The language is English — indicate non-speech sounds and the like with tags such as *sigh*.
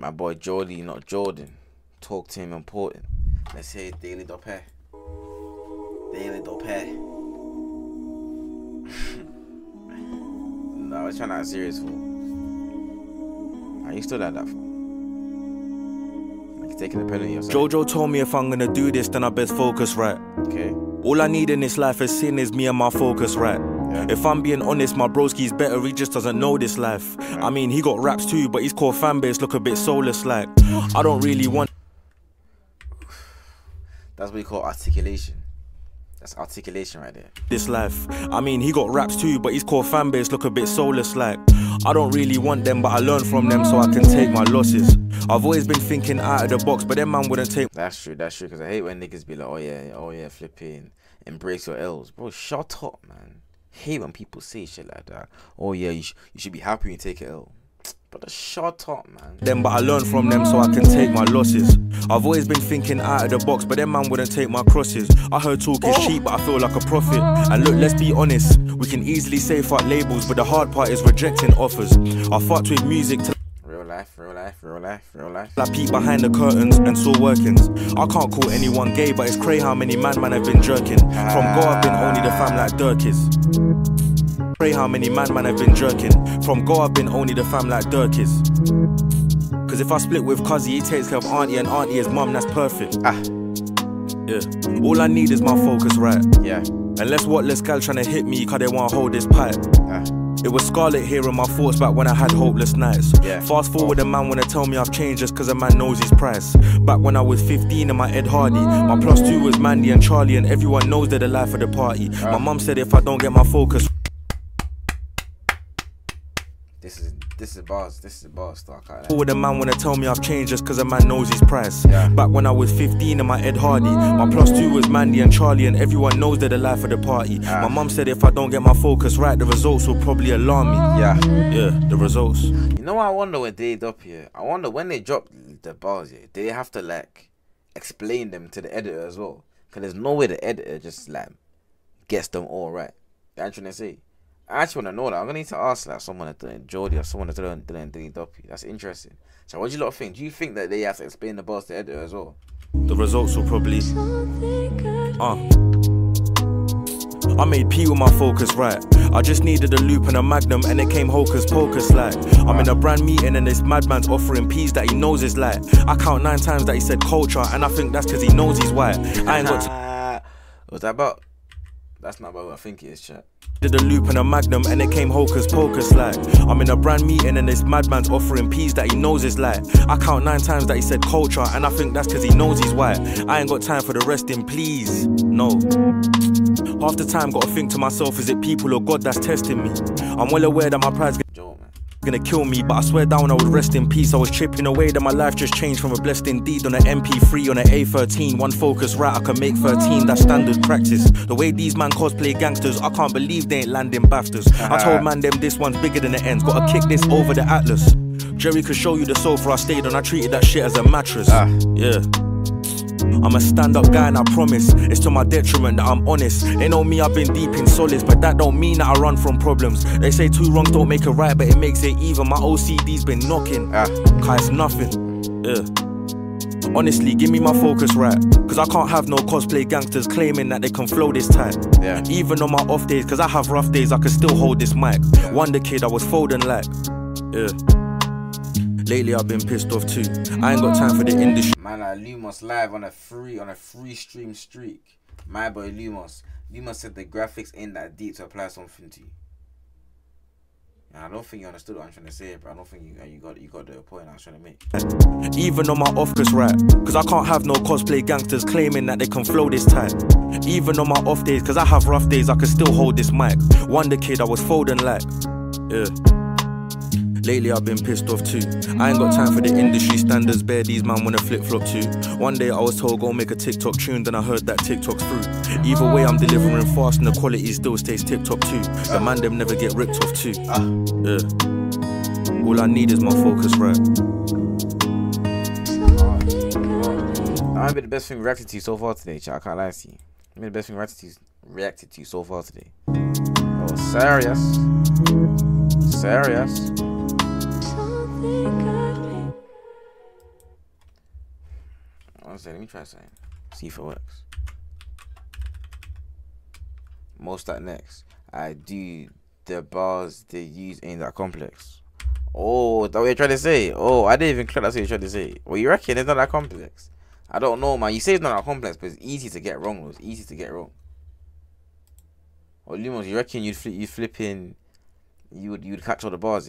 My boy Jordy, not Jordan. Talk to him important. Let's hear Daily Dope. Daily Dope. *laughs* no, I was trying to act serious for. Are you still like that? Like taking a penalty or something? Jojo told me if I'm gonna do this, then I best focus right. Okay. All I need in this life is sin is me and my focus right. If I'm being honest, my broski's better, he just doesn't know this life. I mean, he got raps too, but his core fan base look a bit soulless like. I don't really want That's what you call articulation. That's articulation right there. this life. I mean, he got raps too, but his core fan base look a bit soulless like. I don't really want them, but I learn from them so I can take my losses. I've always been thinking out of the box, but them man wouldn't take That's true. That's true. Because I hate when niggas be like, "Oh yeah, oh yeah, flipping, embrace your L's, bro." Shut up, man. Hate when people say shit like that. Oh yeah, you, sh- you should be happy when you take it L. But *tsk* shut up, man. them, but I learned from them so I can take my losses. I've always been thinking out of the box, but them man wouldn't take my crosses. I heard talk is cheap, but I feel like a prophet. And look, let's be honest, we can easily say fuck labels, but the hard part is rejecting offers. I fucked with music to life, real life, real life, real life. I peek behind the curtains and saw workings. I can't call anyone gay, but it's cray how many man man have been jerking. From go, I've been only the fam like Dirk is. Pray how many man man have been jerking. From go, I've been only the fam like Dirk is. Cause if I split with Cuzzy, he takes care of Auntie and Auntie is mum, that's perfect. Ah, Yeah. All I need is my focus right. yeah. Unless what less gal trying to hit me, cause they wanna hold this pipe. Ah. It was Scarlet here in my thoughts back when I had hopeless nights. Yeah. Fast forward, a man wanna tell me I've changed just cause a man knows his price. Back when I was 15 and my Ed Hardy, my plus two was Mandy and Charlie, and everyone knows they're the life of the party. My mum said if I don't get my focus, This is this is bars. This is bars. Star cut. forward, a man wanna tell me I've changed just cause a man knows his price. Yeah. Back when I was 15 and my Ed Hardy, my plus two was Mandy and Charlie, and everyone knows they're the life of the party. Ah. My mum said if I don't get my focus right, the results will probably alarm me. Yeah. Yeah, the results. You know what I wonder when they up here? I wonder when they drop the bars here, do they have to like explain them to the editor as well? Because there's no way the editor just like gets them all right. Know what I'm trying to say? I actually want to know that. I'm gonna need to ask like someone at the Jordy or someone at the the Duppy. That's interesting. So what do you lot think? Do you think that they have to explain the bars to the editor as well? The results will probably. Uh. I made P with my focus right. I just needed a loop and a magnum, and it came hocus pocus like. I'm in a brand meeting, and this madman's offering peas that he knows is like. I count nine times that he said culture, and I think that's cause he knows he's white. I ain't got *laughs* Ah, what's that about? That's not what I think it is, chat. did a loop and a magnum, and it came hocus pocus like. I'm in a brand meeting, and this madman's offering peas that he knows is like. I count nine times that he said culture, and I think that's cause he knows he's white. I ain't got time for the rest, resting, please. No. Half the time, gotta think to myself, is it people or God that's testing me? I'm well aware that my pride's. Gonna kill me, but I swear down I would rest in peace. I was chipping away that my life just changed from a blessed indeed on an MP3 on an A13. One focus right, I can make 13, that's standard practice. The way these man cosplay gangsters, I can't believe they ain't landing BAFTAs. I told man them this one's bigger than the ends, gotta kick this over the Atlas. Jerry could show you the sofa I stayed on, I treated that shit as a mattress. Ah. Yeah. I'm a stand up guy and I promise it's to my detriment that I'm honest. They know me, I've been deep in solace, but that don't mean that I run from problems. They say two wrongs don't make a right, but it makes it even. My OCD's been knocking, Ah. cause it's nothing. Yeah. Honestly, give me my focus right. Cause I can't have no cosplay gangsters claiming that they can flow this time. Yeah. Even on my off days, cause I have rough days, I can still hold this mic. Wonder kid, I was folding like. Yeah. Lately I've been pissed off too. I ain't got time for the industry. Man, like Lumos live on a free on a free stream streak. My boy Lumos. Lumos said the graphics ain't that deep to apply something to you. I don't think you understood what I'm trying to say, but I don't think you uh, you got you got the point I was trying to make. Even on my off cause right. Cause I can't have no cosplay gangsters claiming that they can flow this tight. Even on my off days, cause I have rough days, I can still hold this mic. Wonder kid, I was folding like. Yeah. Lately I've been pissed off too. I ain't got time for the industry standards, bear these man wanna flip flop too. One day I was told go make a TikTok tune, then I heard that TikTok's through. Either way I'm delivering fast and the quality still stays tip top too. The man them never get ripped off too. Yeah. All I need is my focus right. That might be the best thing reacted to so far today, chat. I can't lie to you. Maybe the best thing reacted to reacted to so far today. Oh, serious. Serious. Say, let me try something. See if it works. Most that next. I do the bars they use ain't that complex. Oh, that what you're trying to say? Oh, I didn't even click that's what you're trying to say. Well, you reckon it's not that complex? I don't know, man. You say it's not that complex, but it's easy to get wrong. It's easy to get wrong. Or Lumos, you reckon you'd flip, you you would you would catch all the bars, yeah?